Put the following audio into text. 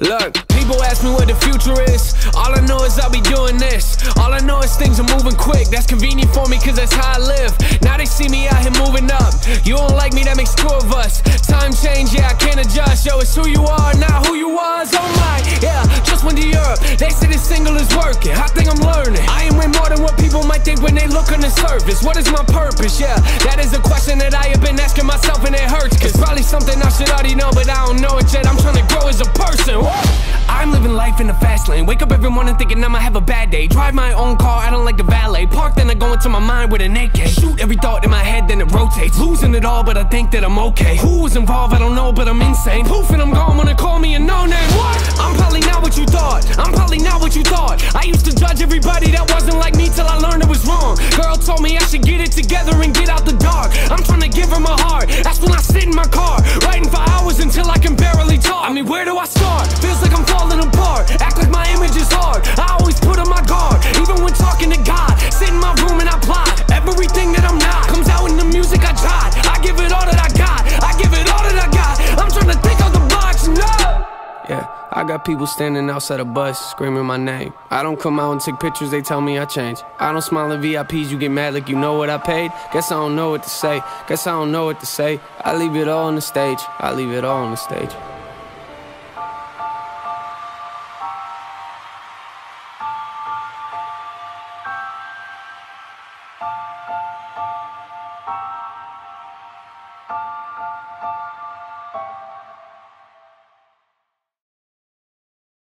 Look, people ask me what the future is. All I know is I'll be doing this. All I know is things are moving quick. That's convenient for me, cause that's how I live. Now they see me out here moving up. You don't like me, that makes two of us. Time change, yeah, I can't adjust. Yo, it's who you are, not who you was. Oh my, yeah, just went to Europe. They say this single is working. I think I'm learning. Think when they look on the surface. What is my purpose? Yeah, that is a question that I have been asking myself, and it hurts. Cause probably something I should already know, but I don't know it yet. I'm trying to grow as a person. I'm living life in the fast lane. Wake up every morning thinking I'ma have a bad day. Drive my own car, I don't like the valet. Park, then I go into my mind with an AK. Shoot every thought in my head, then it rotates. Losing it all, but I think that I'm okay. Who was involved? I don't know, but I'm insane. Poof, and I'm gone they call me a no name. What? I'm probably not wasn't like me till I learned it was wrong. Girl told me I should get it together and get out the dark. I'm trying to give her my heart. That's when got people standing outside a bus screaming my name. I don't come out and take pictures, they tell me I changed. I don't smile at VIPs, you get mad like you know what I paid. Guess I don't know what to say, guess I don't know what to say. I leave it all on the stage, I leave it all on the stage.